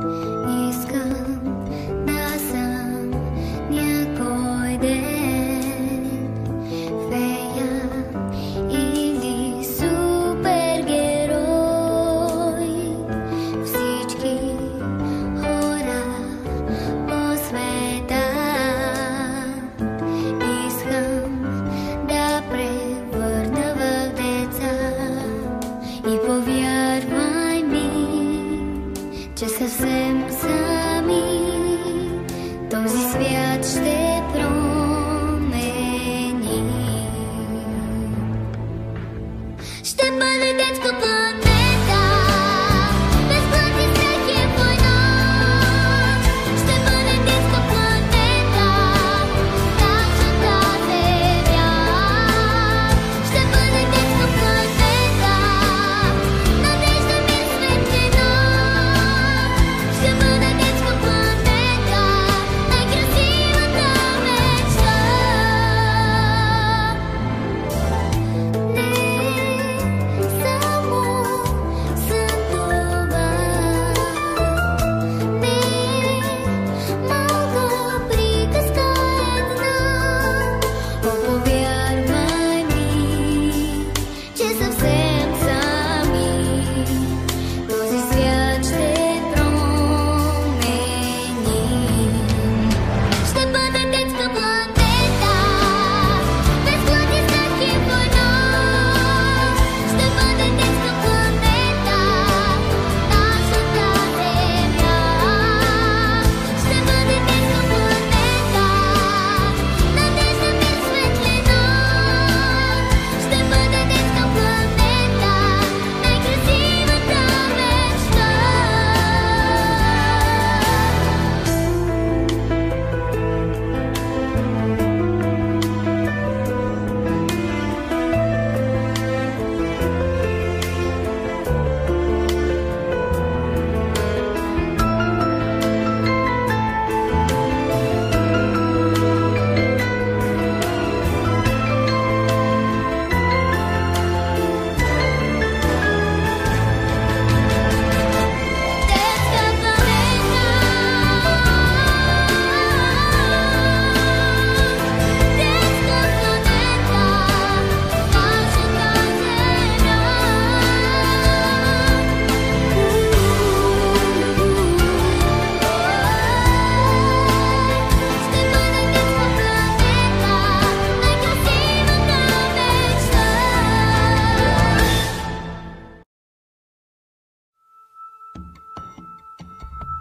si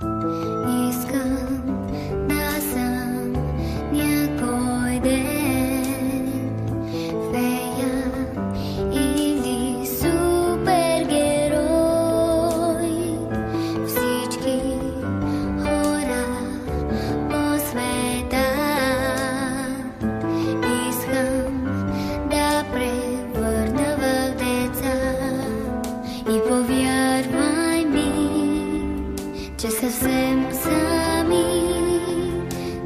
y че съвсем сами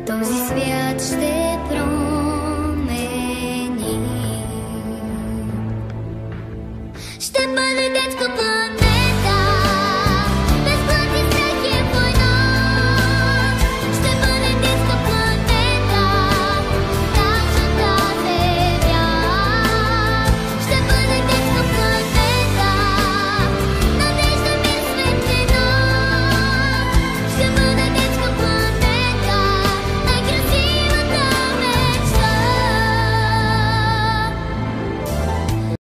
този свят ще промени. Ще бъде детска планета.